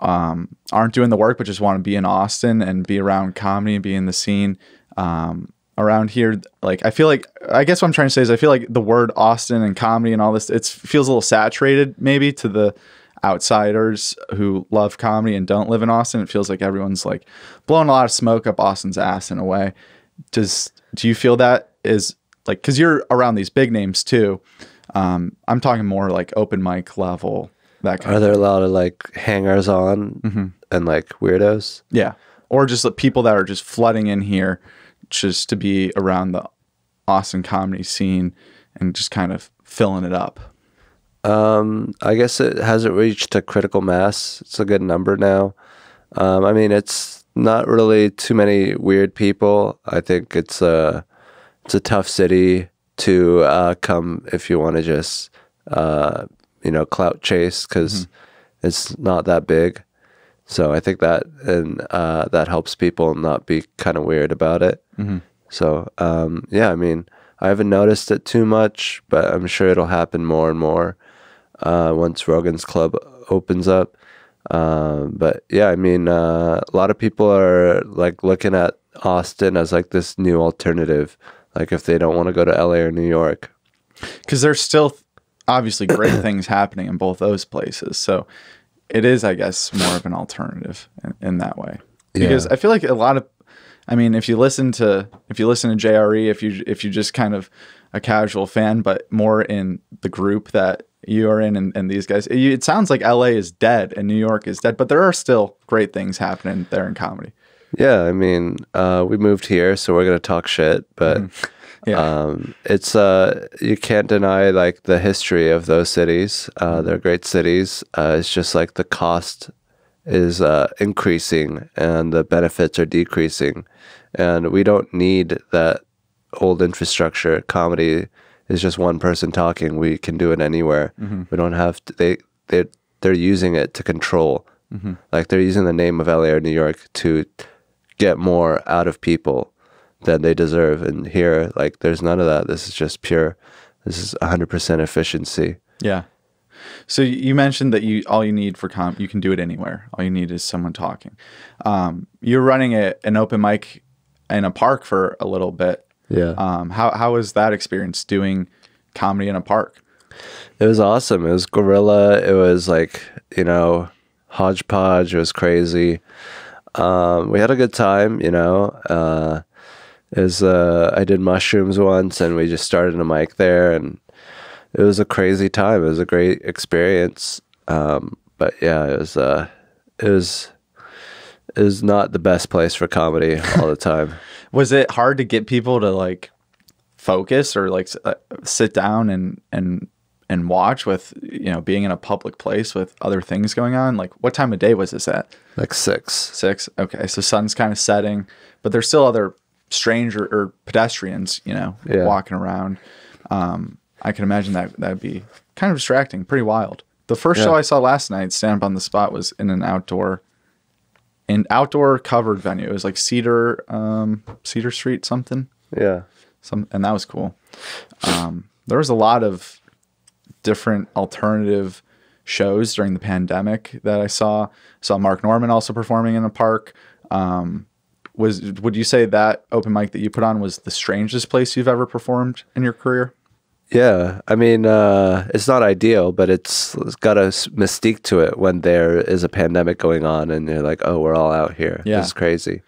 um, aren't doing the work but just want to be in Austin and be around comedy and be in the scene um, around here? Like I feel like I guess what I'm trying to say is I feel like the word Austin and comedy and all this it feels a little saturated maybe to the outsiders who love comedy and don't live in Austin. It feels like everyone's like blowing a lot of smoke up Austin's ass in a way. Does do you feel that is like because you're around these big names too? Um, I'm talking more like open mic level that kind are there a lot of like hangers on and like weirdos Yeah. Or just the people that are just flooding in here just to be around the Austin comedy scene and just kind of filling it up. Um, I guess it hasn't reached a critical mass. It's a good number now. Um, I mean, it's not really too many weird people. I think it's a it's a tough city to uh, come if you want to just uh, you know clout chase because it's not that big. So I think that and uh, that helps people not be kind of weird about it. So um, yeah, I mean, I haven't noticed it too much, but I'm sure it'll happen more and more uh, once Rogan's Club opens up. Um, but yeah, I mean, uh, a lot of people are like looking at Austin as like this new alternative. Like if they don't want to go to LA or New York, Because there's still obviously great things happening in both those places. So it is, I guess, more of an alternative in, in that way. Because I feel like a lot of, I mean, if you listen to if you listen to JRE, if you if you just kind of a casual fan, but more in the group that you are in and, and these guys, it, it sounds like LA is dead and New York is dead, but there are still great things happening there in comedy. yeah, I mean, uh, we moved here, so we're gonna talk shit, but. Yeah. Um, it's uh, you can't deny like the history of those cities. Uh, they're great cities. Uh, it's just like the cost is uh, increasing and the benefits are decreasing, and we don't need that old infrastructure. Comedy is just one person talking. We can do it anywhere. We don't have to, they they they're using it to control. Like they're using the name of LA or New York to get more out of people than they deserve. And here, like, there's none of that. This is just pure. This is 100% efficiency. Yeah. So you mentioned that you all you need for com you can do it anywhere. All you need is someone talking. Um, you're running a, an open mic in a park for a little bit. Yeah. Um, how how was that experience doing comedy in a park? It was awesome. It was guerrilla. It was like, you know, hodgepodge. It was crazy. Um, we had a good time, you know. Uh, is uh, I did mushrooms once, and we just started a mic there, and it was a crazy time. It was a great experience. Um, but yeah, it was uh, it was it was not the best place for comedy all the time. Was it hard to get people to like focus or like uh, sit down and and and watch with you know being in a public place with other things going on? Like what time of day was this at? like six. Six. Okay, so sun's kind of setting, but there's still other stranger or pedestrians, you know, Yeah. walking around. Um, I can imagine that that'd be kind of distracting, pretty wild. The first show I saw last night, stand up on the spot, was in an outdoor, in outdoor covered venue. It was like Cedar, um, Cedar Street something, Yeah. some, and that was cool. Um, there was a lot of different alternative shows during the pandemic that I saw. saw Mark Normand also performing in a park. Um, was would you say that open mic that you put on was the strangest place you've ever performed in your career? Yeah, I mean, uh, it's not ideal, but it's, it's got a mystique to it when there is a pandemic going on and you're like, oh, we're all out here. Yeah. It's crazy.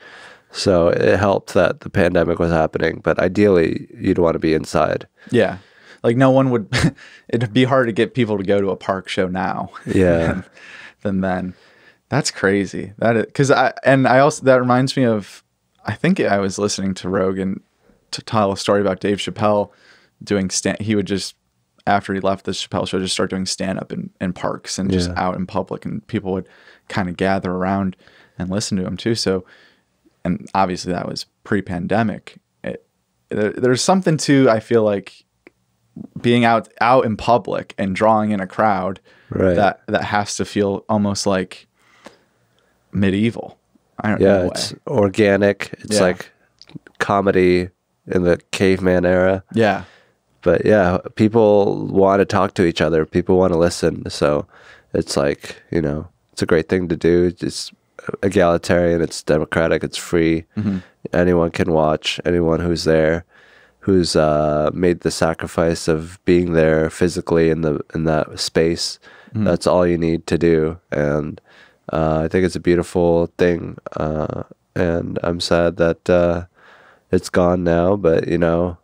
So it helped that the pandemic was happening, but ideally, you'd want to be inside. Yeah. Like no one would it'd be hard to get people to go to a park show now. Yeah. than then. That's crazy. That is because I and I also that reminds me of I think I was listening to Rogan to tell a story about Dave Chappelle doing stand. He would just after he left the Chappelle show, just start doing stand up in, in parks and just out in public, and people would kind of gather around and listen to him too. So, and obviously that was pre-pandemic. There, there's something to I feel like being out out in public and drawing in a crowd Right. that that has to feel almost like medieval. I don't Yeah, know. it's organic. It's Yeah. like comedy in the caveman era. yeah, But yeah, people want to talk to each other. People want to listen. So it's like, you know, it's a great thing to do. It's egalitarian, it's democratic, it's free. Anyone can watch, anyone who's there who's uh, made the sacrifice of being there physically in the in that space. That's all you need to do. And uh, I think it's a beautiful thing. Uh, and I'm sad that uh, it's gone now, but you know,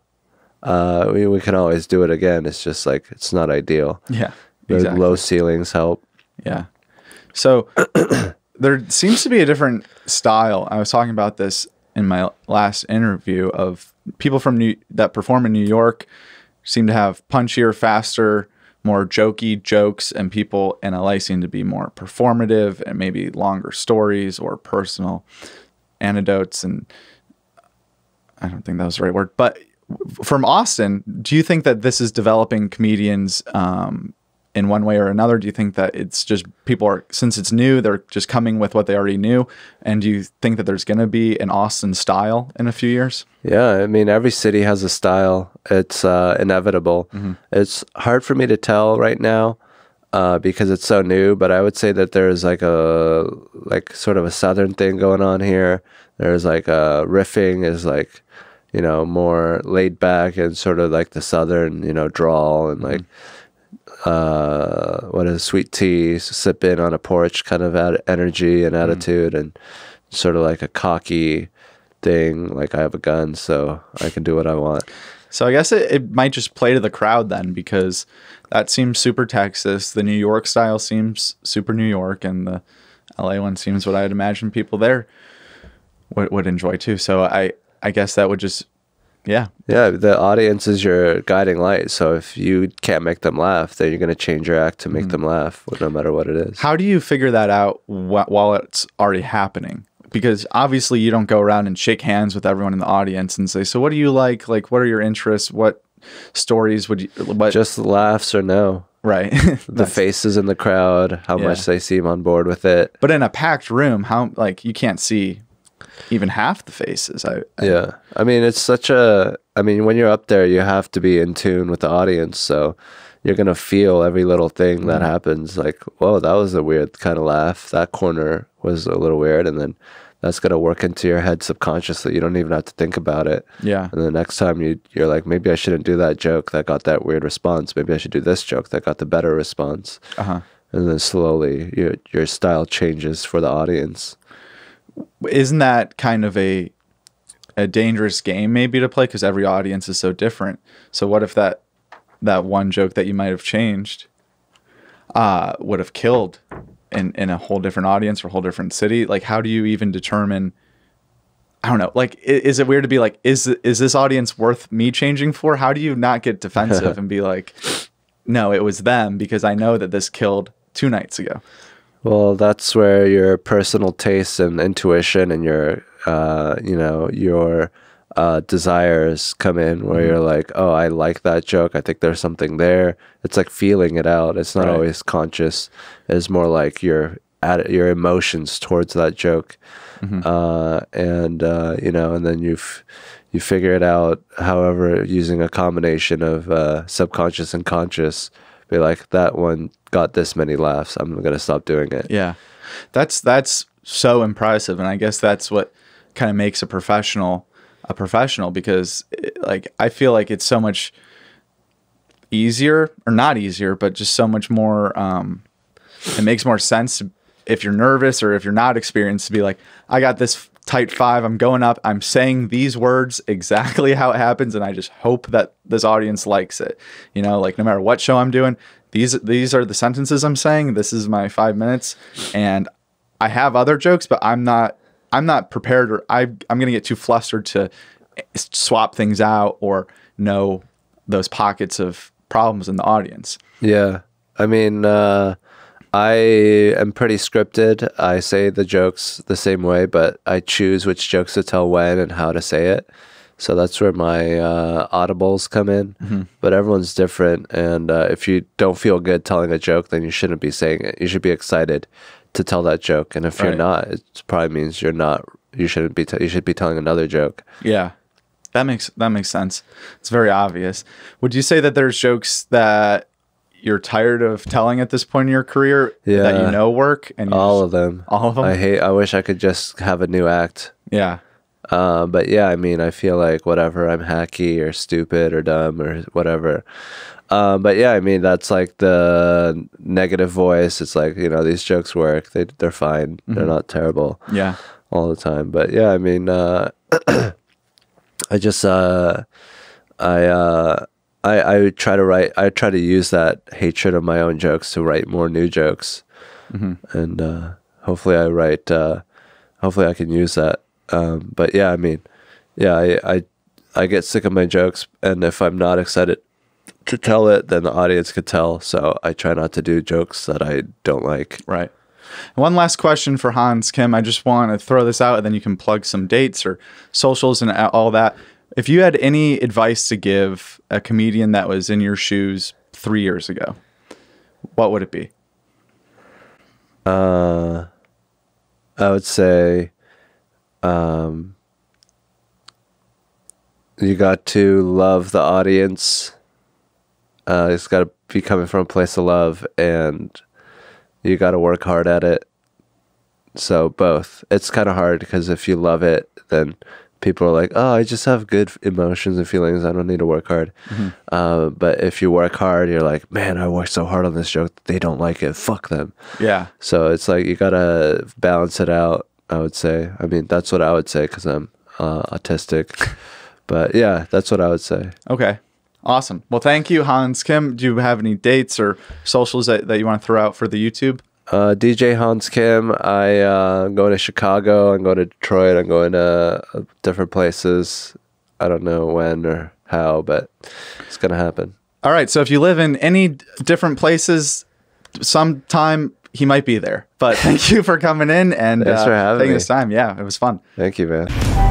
uh, we, we can always do it again. It's just like it's not ideal. yeah, The exactly. low ceilings help. Yeah. So there seems to be a different style. I was talking about this in my last interview of people from New that perform in New York seem to have punchier, faster, more jokey jokes, and people in LA seem to be more performative and maybe longer stories or personal anecdotes. And I don't think that was the right word, but from Austin, do you think that this is developing comedians um, in one way or another? Do you think that it's just people are since it's new, they're just coming with what they already knew? And do you think that there's going to be an Austin style in a few years? Yeah, I mean, every city has a style. It's uh, inevitable. It's hard for me to tell right now uh, because it's so new. But I would say that there's like a like sort of a southern thing going on here. There's like a riffing is like you know more laid back and sort of like the southern you know drawl and like uh, what is sweet tea sipping on a porch kind of ad- energy and attitude and sort of like a cocky thing like I have a gun so I can do what I want. So I guess it, it might just play to the crowd then because that seems super Texas. The New York style seems super New York, and the LA one seems what I'd imagine people there would, would enjoy too. So I I guess that would just yeah Yeah, the audience is your guiding light. So if you can't make them laugh, then you're going to change your act to make mm-hmm. them laugh, no matter what it is. How do you figure that out wh- while it's already happening? Because obviously you don't go around and shake hands with everyone in the audience and say, "So what do you like? Like, what are your interests? What stories would you?" What Just laughs or no. right? The faces in the crowd, how Yeah. much they seem on board with it. But in a packed room, how like you can't see even half the faces. I, I Yeah. I mean, it's such a, I mean, when you're up there, you have to be in tune with the audience. So you're going to feel every little thing that happens. Like, whoa, that was a weird kind of laugh. That corner was a little weird. And then that's going to work into your head subconsciously. You don't even have to think about it. yeah, And the next time you, you're like, maybe I shouldn't do that joke that got that weird response. Maybe I should do this joke that got the better response. uh huh. And then slowly your, your style changes for the audience. Isn't that kind of a a dangerous game maybe to play because every audience is so different? So what if that that one joke that you might have changed uh, would have killed in in a whole different audience or a whole different city? Like, how do you even determine? I don't know. Like, i- is it weird to be like, is is this audience worth me changing for? How do you not get defensive and be like, no, it was them because I know that this killed two nights ago. Well, that's where your personal taste and intuition and your, uh, you know, your uh, desires come in. Where you're like, oh, I like that joke. I think there's something there. It's like feeling it out. It's not Right. always conscious. It's more like your at your emotions towards that joke, uh, and uh, you know, and then you f- you figure it out. However, using a combination of uh, subconscious and conscious be like, that one got this many laughs. I'm gonna stop doing it. Yeah. That's that's so impressive and I guess that's what kind of makes a professional a professional because eh, like I feel like it's so much easier or not easier but just so much more um it makes more sense if you're nervous or if you're not experienced to be like I got this tight 5 I'm going up I'm saying these words exactly how it happens and I just hope that this audience likes it you know like no matter what show I'm doing these these are the sentences I'm saying. This is my five minutes, and I have other jokes, but I'm not I'm not prepared or I I'm gonna get too flustered to swap things out or know those pockets of problems in the audience. Yeah. I mean, uh, I am pretty scripted. I say the jokes the same way, but I choose which jokes to tell when and how to say it. So that's where my uh, audibles come in. Mm-hmm. But everyone's different. And uh, if you don't feel good telling a joke, then you shouldn't be saying it. You should be excited to tell that joke. And if you're not, it probably means you're not. You shouldn't be. T- you should be telling another joke. Yeah. That makes that makes sense. It's very obvious. Would you say that there's jokes that you're tired of telling at this point in your career that you know work and you All just- of them. all of them? I hate. I wish I could just have a new act. yeah. Uh, but yeah, I mean, I feel like whatever, I'm hacky or stupid or dumb or whatever. Um, but yeah, I mean, that's like the negative voice. It's like, you know, these jokes work. They, they're fine. They're not terrible Yeah. all the time. But yeah, I mean, uh, I just, uh, I, uh, I, I try to write, I try to use that hatred of my own jokes to write more new jokes. And, uh, hopefully I write, uh, hopefully I can use that. Um, but yeah, I mean, yeah, I, I, I get sick of my jokes. And if I'm not excited to tell it, then the audience could tell. So I try not to do jokes that I don't like. Right. One last question for Hans Kim. I just want to throw this out, and then you can plug some dates or socials and all that. If you had any advice to give a comedian that was in your shoes three years ago, what would it be? Uh, I would say, um, you got to love the audience. Uh, it's got to be coming from a place of love, and you got to work hard at it. So both. It's kind of hard because if you love it, then people are like, "Oh, I just have good emotions and feelings. I don't need to work hard." Uh, but if you work hard, you're like, "Man, I worked so hard on this joke. They don't like it. Fuck them." Yeah. So it's like you gotta balance it out. I would say. I mean, that's what I would say because I'm uh, autistic. but yeah, that's what I would say. Okay. Awesome. Well, thank you, Hans Kim. Do you have any dates or socials that, that you want to throw out for the YouTube? Uh, DJ Hans Kim. I uh, I'm going to Chicago. I'm going to Detroit. I'm going to uh, different places. I don't know when or how, but it's gonna happen. All right. So if you live in any different places, sometime he might be there. But thank you for coming in and Thanks uh, for having taking me. this time. Yeah, it was fun. Thank you, man.